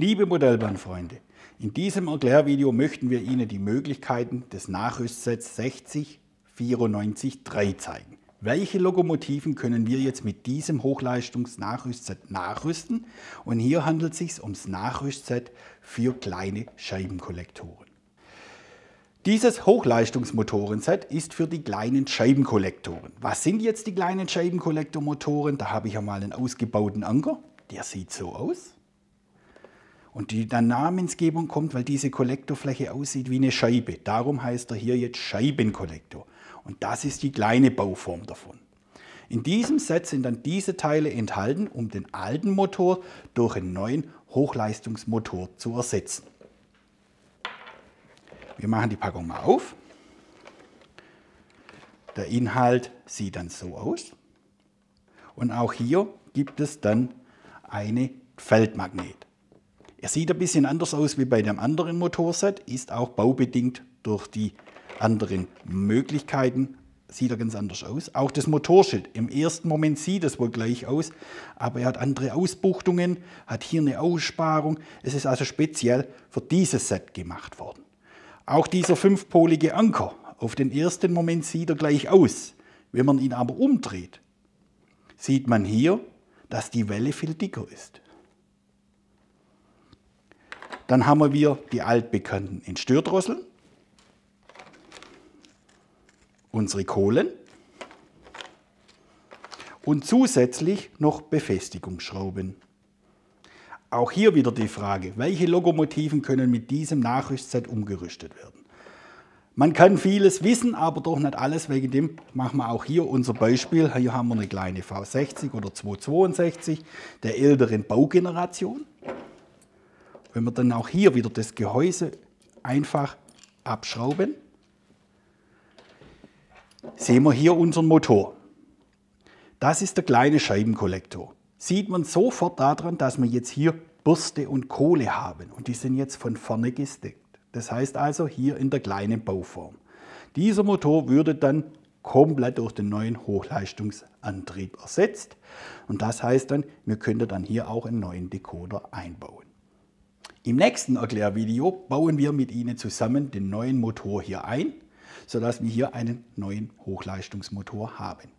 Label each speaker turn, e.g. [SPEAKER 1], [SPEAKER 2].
[SPEAKER 1] Liebe Modellbahnfreunde, in diesem Erklärvideo möchten wir Ihnen die Möglichkeiten des Nachrüstsets 60 94 3 zeigen. Welche Lokomotiven können wir jetzt mit diesem Hochleistungsnachrüstset nachrüsten? Und hier handelt es sich ums Nachrüstset für kleine Scheibenkollektoren. Dieses Hochleistungsmotorenset ist für die kleinen Scheibenkollektoren. Was sind jetzt die kleinen Scheibenkollektormotoren? Da habe ich einmal einen ausgebauten Anker. Der sieht so aus. Und die dann Namensgebung kommt, weil diese Kollektorfläche aussieht wie eine Scheibe. Darum heißt er hier jetzt Scheibenkollektor. Und das ist die kleine Bauform davon. In diesem Set sind dann diese Teile enthalten, um den alten Motor durch einen neuen Hochleistungsmotor zu ersetzen. Wir machen die Packung mal auf. Der Inhalt sieht dann so aus. Und auch hier gibt es dann eine Feldmagnet. Er sieht ein bisschen anders aus wie bei dem anderen Motorset, ist auch baubedingt durch die anderen Möglichkeiten, sieht er ganz anders aus. Auch das Motorschild, im ersten Moment sieht es wohl gleich aus, aber er hat andere Ausbuchtungen, hat hier eine Aussparung. Es ist also speziell für dieses Set gemacht worden. Auch dieser fünfpolige Anker, auf den ersten Moment sieht er gleich aus. Wenn man ihn aber umdreht, sieht man hier, dass die Welle viel dicker ist. Dann haben wir die altbekannten Entstört-Drosseln, unsere Kohlen und zusätzlich noch Befestigungsschrauben. Auch hier wieder die Frage, welche Lokomotiven können mit diesem Nachrüstset umgerüstet werden? Man kann vieles wissen, aber doch nicht alles. Wegen dem machen wir auch hier unser Beispiel. Hier haben wir eine kleine V60 oder 262 der älteren Baugeneration. Wenn wir dann auch hier wieder das Gehäuse einfach abschrauben, sehen wir hier unseren Motor. Das ist der kleine Scheibenkollektor. Sieht man sofort daran, dass wir jetzt hier Bürste und Kohle haben und die sind jetzt von vorne gesteckt. Das heißt also hier in der kleinen Bauform. Dieser Motor würde dann komplett durch den neuen Hochleistungsantrieb ersetzt und das heißt dann, wir könnten dann hier auch einen neuen Decoder einbauen. Im nächsten Erklärvideo bauen wir mit Ihnen zusammen den neuen Motor hier ein, sodass wir hier einen neuen Hochleistungsmotor haben.